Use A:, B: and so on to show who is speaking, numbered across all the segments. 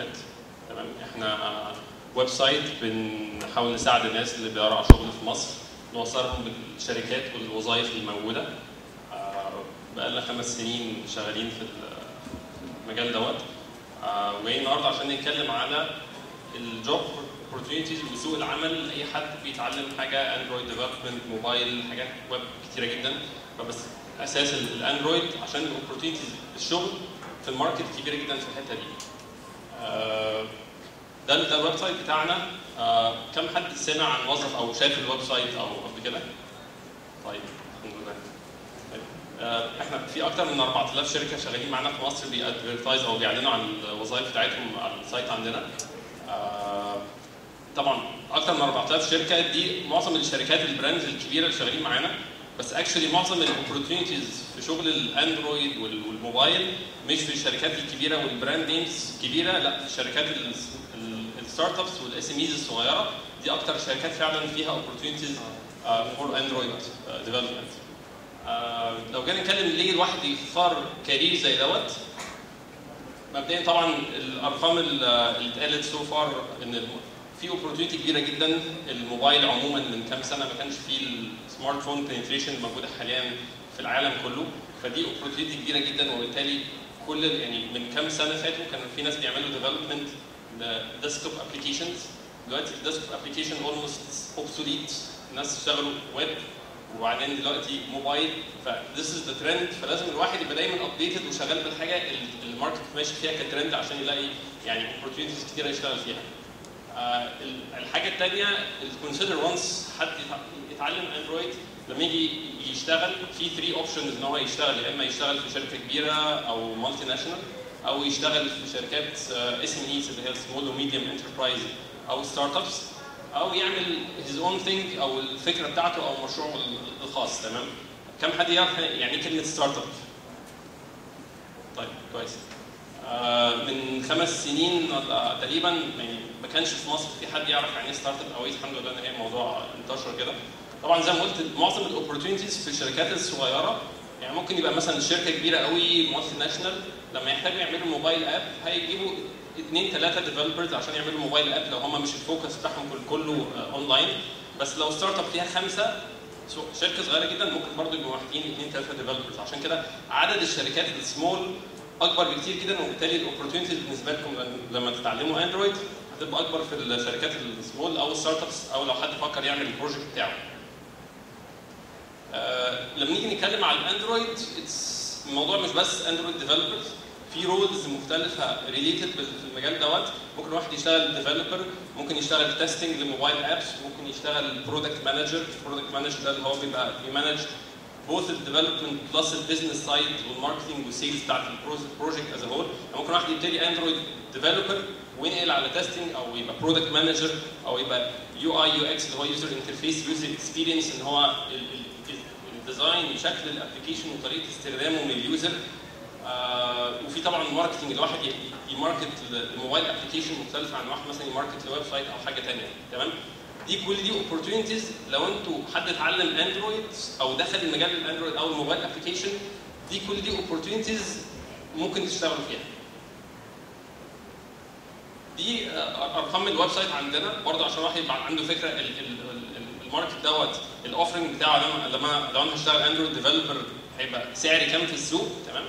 A: نت تمام؟ إحنا website بنحاول نساعد الناس اللي على شغل في مصر. نوصلهم بالشركات والوظائف الموجودة. آه، بقالنا خمس سنين شغالين في المجال دوت. آه، وجايين النهارده عشان نتكلم على ال job opportunities وسوق العمل. لاي حد بيتعلم حاجة Android development موبايل حاجات ويب كتيرة جدا. فبس أساس ال Android عشان ال opportunities الشغل في ال market كبيرة جدا في الحتة دي. آه، ده ال website بتاعنا آه، كم حد سمع عن وظف أو شاف ال website أو قبل كده؟ طيب الحمد لله. طيب. آه، إحنا في أكتر من 4000 شركة شغالين معانا في مصر بي advertise أو بيعلنوا عن الوظائف بتاعتهم على ال site عندنا. طبعا أكتر من 4000 شركة دي معظم الشركات ال brands الكبيرة اللي شغالين معانا بس actually معظم ال opportunities في شغل ال Android وال- والموبايل مش في الشركات الكبيرة وال brand names كبيرة لا في ال- ال startups وال SMEs الصغيرة. دي أكتر شركات فعلا فيها opportunities for Android development لو جينا نتكلم ليه الواحد يختار career زي دوت مبدئيا طبعا الأرقام ال- اللي اتقالت so far إن في opportunity كبيرة جدا. الموبايل عموما من كام سنة ما كانش فيه ال smartphone penetration موجودة حاليا في العالم كله. فدي opportunity كبيرة جدا. وبالتالي كل يعني من كام سنة فاتوا كان في ناس بيعملوا development desktop applications دلوقتي ال desktop application almost obsolete الناس اشتغلوا ويب وبعدين دلوقتي موبايل ف this is the trend. فلازم الواحد يبقى دايما updated وشغال بالحاجة ال market ماشي فيها كترند عشان يلاقي يعني opportunities كتيرة يشتغل فيها. آه، ال- الحاجة الثانية ال consider once حد يتع- يتعلم Android لما يجي يشتغل في 3 options إن هو يشتغل يا إما يشتغل في شركة كبيرة أو multinational أو يشتغل في شركات SMEs اللي هي small و medium enterprise أو startups أو يعمل his own thing أو الفكرة بتاعته أو مشروعه الخاص تمام؟ كم حد يعرف يعني إيه كلمة startup طيب كويس. آه، من خمس سنين آه، تقريبا يعني ما كانش في مصر في حد يعرف يعني إيه startup أو إيه الحمد لله إن هي الموضوع انتشر كده. طبعا زي ما قلت معظم ال opportunities في الشركات الصغيرة يعني ممكن يبقى مثلا شركة كبيرة قوي multinational لما يحتاجوا يعملوا mobile app هيجيبوا اثنين ثلاثة developers عشان يعملوا mobile app لو هم مش ال focus بتاعهم كل- كله اونلاين بس لو startup فيها خمسة شركة صغيرة جدا ممكن برضه يبقوا محتاجين اثنين ثلاثة developers عشان كده عدد الشركات السمول أكبر بكتير جدا وبالتالي ال opportunities بالنسبة لكم لما تتعلموا Android هتبقى أكبر في الشركات السمول أو ال startups أو لو حد فكر يعمل ال project بتاعه. آه، لما نيجي نتكلم على ال Android الموضوع مش بس Android developers في roles مختلفة related في المجال دوت. ممكن واحد يشتغل developer ممكن يشتغل testing ل mobile apps ممكن يشتغل product manager ال product manager ده اللي هو بيبقى بيمانج بوث الديفلوبمنت بلس البيزنس سايد والماركتنج والسيلز بتاعت ال project as whole ممكن واحد يبتدي Android developer وينقل على testing أو يبقى product manager أو يبقى UI UX اللي هو user interface user experience إن هو ال- ال- ال design شكل ال application وطريقة استخدامه من ال user آه وفي طبعا marketing الواحد ي market ال mobile application مختلف عن واحد مثلا ي market ال website أو حاجة ثانية تمام؟ دي كل دي opportunities لو أنتوا حد اتعلم Android أو دخل المجال ال Android أو ال mobile application دي كل دي opportunities ممكن تشتغلوا فيها. دي آه، أرقام ال website عندنا برضه عشان الواحد يبقى عنده فكرة ال- ال- ال- ال market دوت ال offering بتاعه لما لما لو أنا هشتغل Android developer هيبقى سعري كام في السوق تمام؟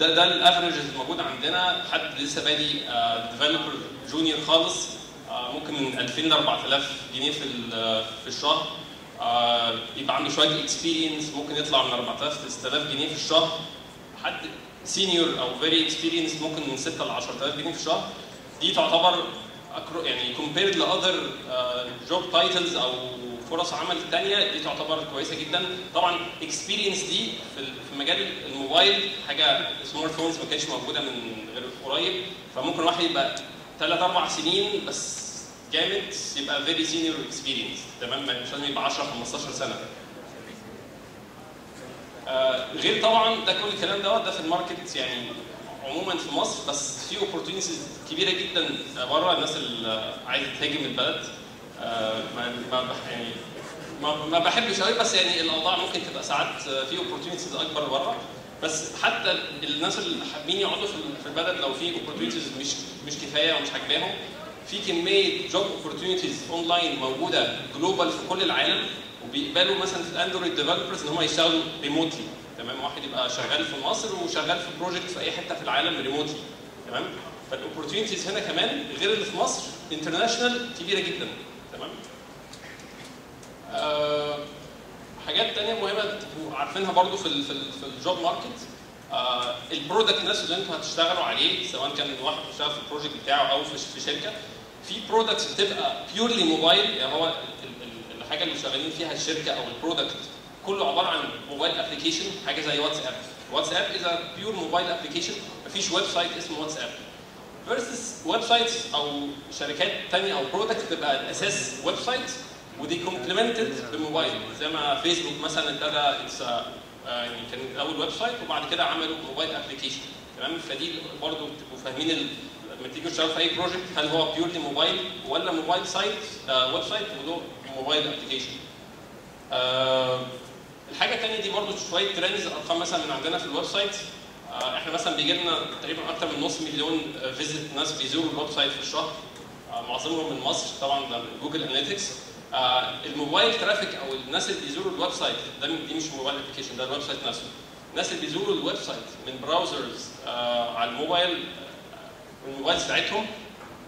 A: ده ده ال average الموجود عندنا حد لسه بادي developer junior خالص آه، ممكن من 2000 ل 4000 جنيه في في الشهر آه، يبقى عنده شوية experience ممكن يطلع من 4000 ل 6000 جنيه في الشهر حد senior أو very experienced ممكن من 6 ل 10000 جنيه في الشهر. دي تعتبر يعني compared ل other job titles أو فرص عمل تانية دي تعتبر كويسة جدا. طبعا experience دي في مجال الموبايل حاجة smartphones ما كانتش موجودة من غير قريب. فممكن واحد يبقى ثلاث أربع سنين بس جامد يبقى very senior experience تمام؟ مش لازم يبقى 10 15 سنة. آه، غير طبعا ده كل الكلام دوت ده في ال market يعني عموما في مصر بس في opportunities كبيرة جدا بره. الناس اللي عايزة تهاجر من البلد آه، ما يعني ما, بحبش قوي بس يعني الأوضاع ممكن تبقى ساعات في opportunities أكبر بره. بس حتى الناس اللي حابين يقعدوا في البلد لو في opportunities مش مش كفاية ومش عاجباهم في كمية job opportunities online موجودة global في كل العالم وبيقبلوا مثلا في ال Android developers إن هم يشتغلوا remotely تمام؟ واحد يبقى شغال في مصر وشغال في project في أي حتة في العالم remotely تمام؟ فال opportunities هنا كمان غير اللي في مصر international كبيرة جدا تمام؟ آه حاجات تانية مهمة تبقوا عارفينها برضو في في, في ال job market آه ال product نفسه اللي أنتوا هتشتغلوا عليه سواء كان واحد بيشتغل في ال project بتاعه أو في, في شركة في products بتبقى purely mobile يعني هو ال- ال- الحاجة اللي شغالين فيها الشركة أو ال product كله عبارة عن mobile application حاجة زي واتساب. WhatsApp is pure mobile application مفيش website اسمه WhatsApp. versus websites أو شركات تانية أو product تبقى الاساس website ودي complemented ب mobile. زي ما فيسبوك مثلا ابتدى it's يعني كان الأول website وبعد كده عملوا mobile application تمام؟ فدي برضه تبقوا فاهمين لما تيجوا تشتغلوا في أي project هل هو purely mobile ولا mobile site آه website وله mobile application آه الحاجة الثانية دي برضه شوية trends أرقام مثلا من عندنا في ال website آه إحنا مثلا بيجي لنا تقريبا أكثر من نص مليون visit ناس بيزوروا ال website في الشهر. آه معظمهم من مصر طبعا ده من Google Analytics آه ال mobile traffic أو الناس اللي بيزوروا ال website ده دي مش mobile application ده ال website نفسه. الناس اللي بيزوروا ال website من browsers آه على الموبايل آه الموبايل بتاعتهم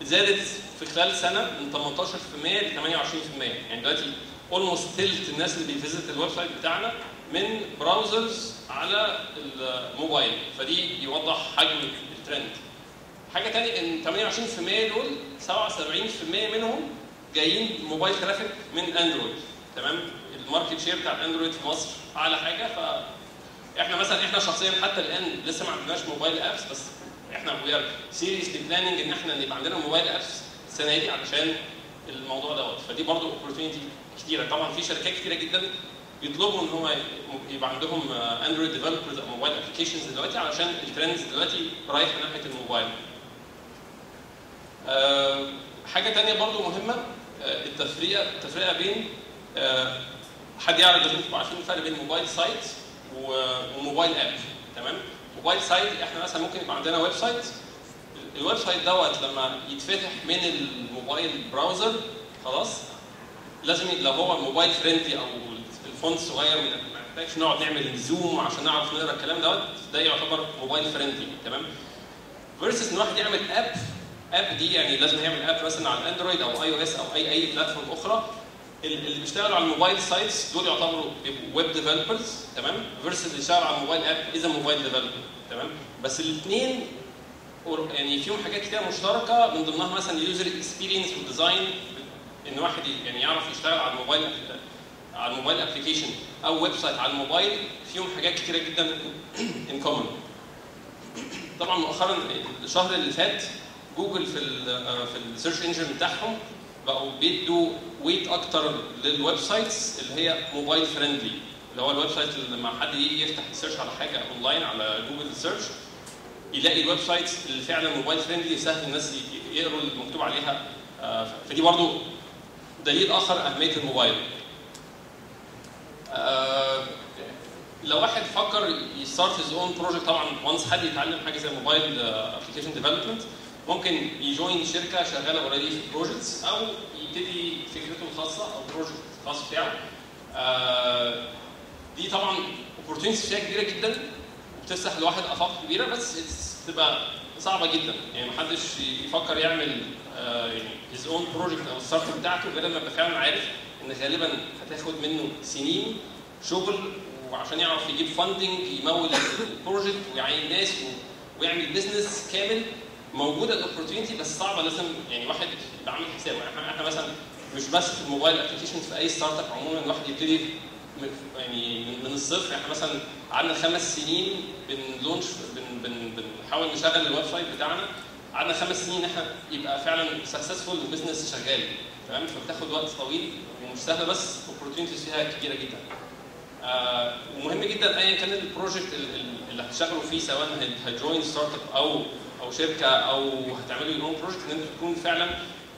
A: زادت في خلال سنة من 18% ل 28% يعني دلوقتي almost تلت الناس اللي بي visit ال website بتاعنا من browsers على الموبايل. فدي يوضح حجم الترند. حاجة ثانية إن 28% دول 77% منهم جايين mobile traffic من Android تمام؟ ال market share بتاع ال Android في مصر أعلى حاجة. ف إحنا مثلا إحنا شخصيا حتى الآن لسه ما عندناش mobile apps بس إحنا we are seriously planning إن إحنا يبقى عندنا mobile apps السنة دي علشان الموضوع دوت. فدي برضه opportunity كتيرة طبعا في شركات كتيرة جدا بيطلبوا إن هو يبقى عندهم Android developers أو mobile applications دلوقتي علشان ال trends دلوقتي رايح ناحية الموبايل. أه حاجة ثانية برضو مهمة أه التفرقه التفرقه بين أه حد يعرف لازم عارفين الفرق بين mobile site و mobile app تمام؟ mobile site إحنا مثلا ممكن يبقى عندنا website ال website دوت لما يتفتح من ال mobile browser خلاص لازم لو هو mobile friendly أو ال font صغير ما محتاجش نقعد نعمل zoom عشان نعرف نقرأ الكلام دوت ده يعتبر mobile friendly تمام؟ versus إن واحد يعمل app app دي يعني لازم يعمل app مثلا على ال Android أو iOS أو اي أي platform أخرى. اللي بيشتغلوا على ال mobile sites دول يعتبروا بيبقوا web developers تمام؟ versus اللي يشتغل على ال mobile app اذا mobile developer تمام؟ بس الاثنين يعني فيهم حاجات كتير مشتركة من ضمنها مثلا ال user experience وال design إن واحد يعني يعرف يشتغل على الموبايل على ال mobile application أو website على الموبايل فيهم حاجات كتيرة جدا in common طبعا مؤخرا الشهر اللي فات جوجل في ال في ال search engine بتاعهم بقوا بيدوا weight أكتر لل websites اللي هي mobile friendly اللي هو ال website لما حد يجي يفتح ي search على حاجة اونلاين على جوجل search يلاقي ال website اللي فعلا mobile friendly سهل الناس يقروا المكتوب عليها. فدي برضو دليل آخر اهميه الموبايل لو واحد فكر ي start his own project طبعا و once حد يتعلم حاجة زي mobile application development ممكن ي join شركة شغالة already في projects أو يبتدي فكرته الخاصة أو project خاص بتاعه. آه دي طبعا opportunities فيها كبيرة جدا وبتفتح لواحد آفاق كبيرة بس بتبقى صعبة جدا. يعني محدش يفكر يعمل يعني his own project أو ال start بتاعته غير لما يبقى فعلا عارف إن غالبا هتاخد منه سنين شغل وعشان يعرف يجيب funding يمول ال project ويعين ناس ويعمل business كامل موجودة ال opportunity بس صعبة لازم يعني واحد يبقى عامل حسابه. إحنا إحنا مثلا مش بس في ال mobile application في أي startup عموما الواحد يبتدي يعني من الصفر. إحنا مثلا قعدنا خمس سنين بن launch بن بن بنحاول نشغل ال website بتاعنا. قعدنا خمس سنين إحنا يبقى فعلا successful ال business شغال. تمام؟ فبتاخد وقت طويل ومش سهله بس اوبورتيونيتيز فيها كتيره جدا. آه ومهم جدا ايا كان ال project اللي هتشتغلوا فيه سواء هت join startup أو أو شركة أو هتعملوا your project إن أنتوا تكونوا فعلا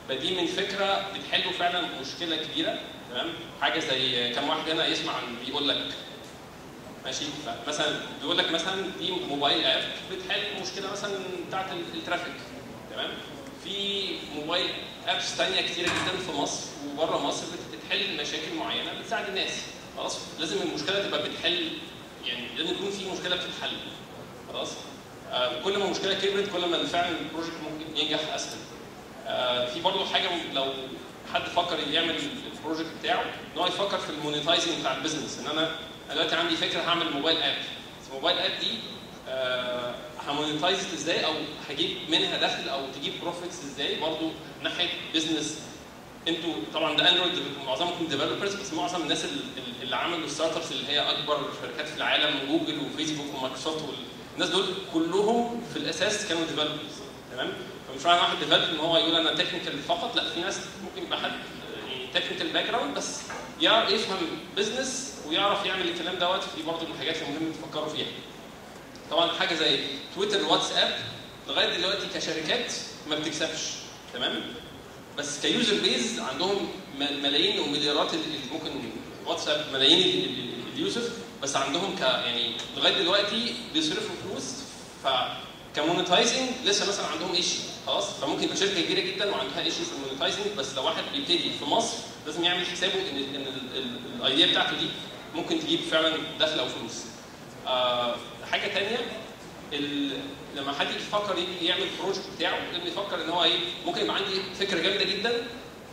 A: بادئين من فكرة بتحلوا فعلا مشكلة كبيرة. تمام؟ حاجة زي كم واحد هنا يسمع بيقول لك ماشي. فمثلا بيقول لك مثلا دي mobile app بتحل مشكلة مثلا بتاعت ال- ال traffic تمام؟ في mobile apps ثانية كتيرة جدا في مصر وبره مصر بت- بتحل مشاكل معينة بتساعد الناس. خلاص؟ لازم المشكلة تبقى بتحل يعني لازم يكون في مشكلة بتتحل. خلاص؟ آه كل ما المشكلة كبرت كل ما فعلا ال project ممكن ينجح أسهل. آه في برضه حاجة لو حد فكر يعمل ال project بتاعه إن هو يفكر في ال monetizing بتاع ال business إن أنا أنا دلوقتي عندي فكرة هعمل mobile app ال mobile app دي آه ه monetize إزاي؟ أو هجيب منها دخل أو تجيب profits إزاي؟ برضه ناحية business أنتوا طبعا ده اندرويد معظمكم developers بس معظم الناس ال- ال- اللي عملوا startups اللي هي أكبر شركات في العالم جوجل وفيسبوك ومايكروسوفت وال- الناس دول كلهم في الأساس كانوا developers تمام؟ فمش معنى واحد developer إن هو يقول أنا technical فقط لأ في ناس ممكن يبقى حد يعني technical background بس يعرف يفهم business ويعرف يعمل الكلام دوت في برضه من الحاجات اللي مهم تفكروا فيها طبعا حاجة زي تويتر واتساب لغايه دلوقتي كشركات ما بتكسبش تمام بس ك user base عندهم ملايين ومليارات ممكن واتساب ملايين ال- ال- ال user بس عندهم ك يعني لغايه دلوقتي بيصرفوا فلوس ف ك monetizing لسه مثلا عندهم issue خلاص فممكن يبقى شركه كبيره جدا وعندها issue في ال monetizing بس لو واحد بيبتدي في مصر لازم يعمل حسابه ان ان ال- ال- ال idea بتاعته دي ممكن تجيب فعلا دخل أو فلوس. آه حاجة ثانية. لما حد يفكر يعمل بروجكت بتاعه لازم يفكر إن هو إيه ممكن يبقى عندي فكرة جامدة جدا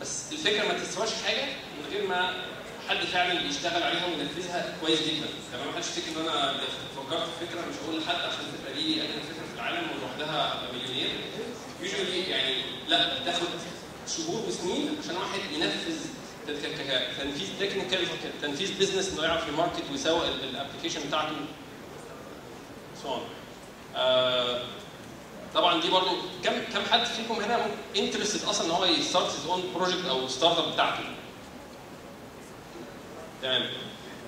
A: بس الفكرة ما تسواش حاجة من غير ما حد فعلا يشتغل عليها وينفذها كويس جدا تمام ما حدش يفتكر إن أنا فكرت في فكرة مش هقول لحد عشان الفكرة دي اجمل فكرة في العالم ولوحدها مليونير يوجوالي يعني لا بتاخد شهور وسنين عشان واحد ينفذ تنفيذ technical تنفيذ business إنه يعرف ي market ويسوق ال application بتاعته. On. آه، طبعا دي برضو كم كم حد فيكم هنا interested أصلا إن هو ي start his own project أو startup بتاعته؟ تمام.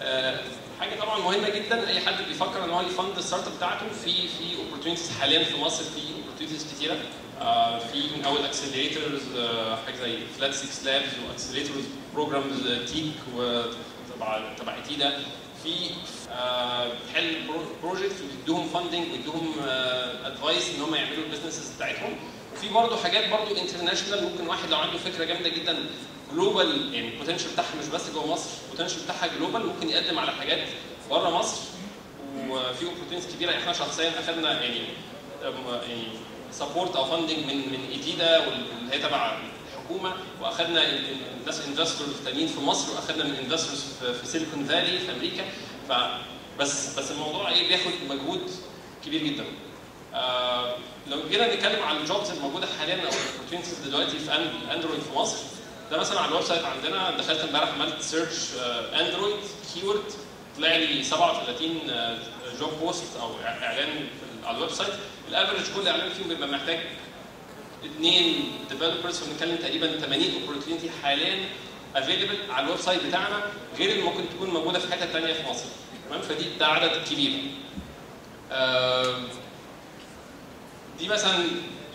A: آه، حاجة طبعا مهمة جدا. أي حد بيفكر إن هو ي fund ال startup بتاعته في في opportunities حاليا في مصر في opportunities كتيرة. آه، في من أول accelerators حاجة زي Flat 6 Labs و accelerators programs TIEC وتبع تبع ITIDA في آه، بتحل project ويدوهم funding ويدوهم advice إن هم يعملوا ال businesses بتاعتهم. وفي برضه حاجات برضه international ممكن واحد لو عنده فكرة جامدة جدا global يعني ال potential بتاعها مش بس جوه مصر ال potential بتاعها global ممكن يقدم على حاجات بره مصر. وفي opportunities كبيره إحنا شخصيا اخذنا يعني يعني support أو funding من من ITIDA واللي هي تبع الحكومة. واخذنا ال- ال- الناس investors تانيين في مصر واخذنا من investors في, في Silicon Valley في أمريكا. ف بس بس الموضوع إيه بياخد مجهود كبير جدا. آه لو جينا نتكلم عن ال jobs الموجودة حاليا أو ال opportunities دلوقتي في اندرويد في مصر ده مثلا على ال website عندنا. دخلت امبارح عملت search اندرويد keyword طلع لي 37 job post أو إعلان على ال website. ال average كل إعلان فيهم بيبقى محتاج اثنين developers فبنتكلم تقريبا 80 opportunity حاليا available على ال website بتاعنا غير اللي ممكن تكون موجودة في حتة ثانية في مصر. تمام؟ فدي ده عدد كبير. آم، دي مثلا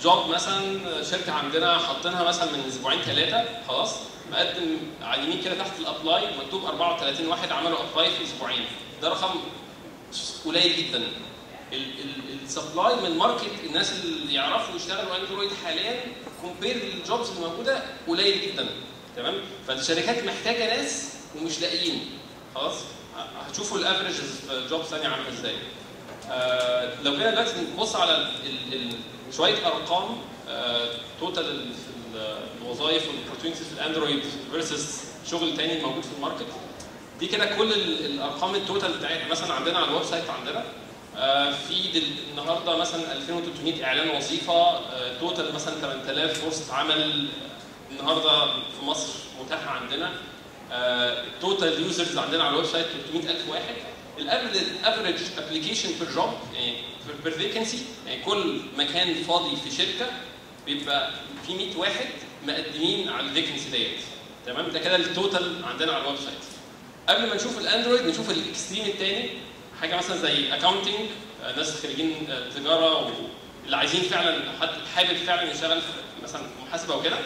A: job مثلا شركة عندنا حاطينها مثلا من أسبوعين ثلاثة خلاص مقدم على اليمين كده تحت ال apply مكتوب 34 واحد عملوا apply في أسبوعين. ده رقم قليل جدا. ال supply من market الناس اللي يعرفوا يشتغلوا اندرويد حاليا compared لل jobs اللي موجودة قليل جدا. تمام؟ فالشركات محتاجة ناس ومش لاقيين. خلاص؟ هتشوفوا ال average في job ثانية عاملة إزاي. لو جينا دلوقتي نبص على ال ال شوية أرقام آه total الوظائف وال opportunities في ال Android versus شغل تاني موجود في ال market دي كده كل ال- الأرقام ال total بتاعتنا. مثلا عندنا على ال website عندنا آه، في النهارده مثلا 2300 إعلان وظيفة آه، total مثلا 8000 فرصه عمل النهارده في مصر متاحة عندنا ال total users عندنا على ال website 300000 واحد. ال average application per job يعني per vacancy يعني كل مكان فاضي في شركة بيبقى في 100 واحد مقدمين على ال vacancy ديت. تمام؟ ده كده ال total عندنا على ال website قبل ما نشوف ال Android نشوف ال extreme الثاني حاجة مثلا زي accounting ناس خريجين آه، تجارة واللي عايزين فعلا حد حابب فعلا يشتغل مثلا محاسبة وكده.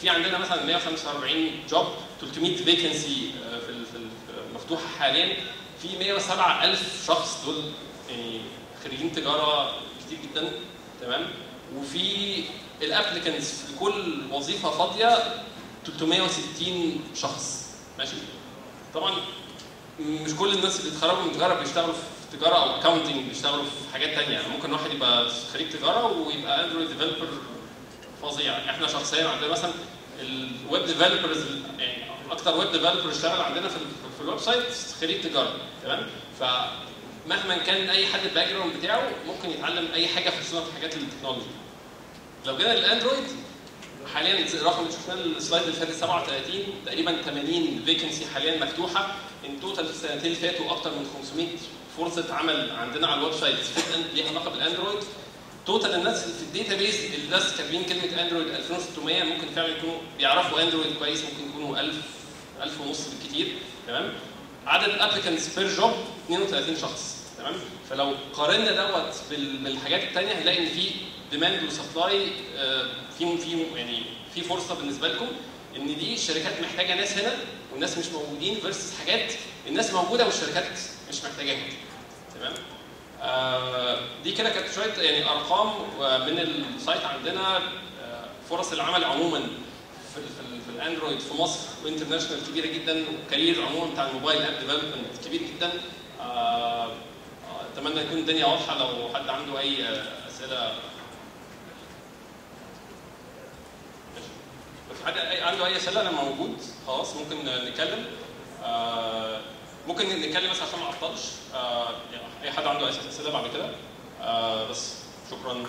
A: في عندنا مثلا 145 job 300 vacancy في مفتوحة حاليا. في 107 ألف شخص دول يعني خريجين تجارة كتير جدا تمام؟ وفي ال applicants في كل وظيفة فاضية 360 شخص ماشي؟ طبعا مش كل الناس اللي اتخرجوا من تجارة بيشتغلوا في تجارة أو accounting بيشتغلوا في حاجات تانية. يعني ممكن واحد يبقى خريج تجارة ويبقى Android developer فظيع إحنا شخصيا عندنا مثلا ال web developers يعني أكتر web developer اشتغل عندنا في, في ال website خريج تجارة تمام؟ فمهما كان أي حد ال background بتاعه ممكن يتعلم أي حاجة في صناعة حاجات ال technology لو جينا لل Android حاليا الرقم اللي شفناه ال slide اللي فاتت 37 تقريبا 80 vacancy حاليا مفتوحة. in total في السنتين اللي فاتوا أكتر من 500 فرصة عمل عندنا على ال website ليها علاقة بال Android. total الناس في ال database الناس كاتبين كلمة Android 2600 ممكن فعلا يكونوا بيعرفوا Android كويس ممكن يكونوا 1000 1000 ونص بالكثير تمام؟ عدد applicants per job 32 شخص. تمام؟ فلو قارنا دوت بال- بالحاجات الثانية هنلاقي إن في demand و supply في في يعني في فرصة بالنسبة لكم إن دي الشركات محتاجة ناس هنا والناس مش موجودين versus حاجات الناس موجودة والشركات مش محتاجاها. تمام؟ آه، دي كده كانت شوية يعني أرقام آه، من ال site عندنا آه، فرص العمل عموما في في, ال- في ال Android في مصر و international كبيرة جدا و career عموما بتاع ال mobile app development كبير جدا. آه، آه، أتمنى تكون الدنيا واضحة لو حد عنده أي آه، أسئلة. بس حد أي- عنده أي أسئلة؟ أنا موجود. خلاص ممكن نتكلم. آه، ممكن نتكلم بس عشان ما أعطلش. آه، أي حد عنده أسئلة بعد كده؟ آه، بس شكرا.